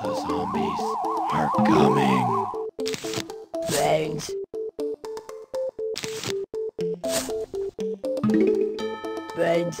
The zombies are coming. Brains. Brains.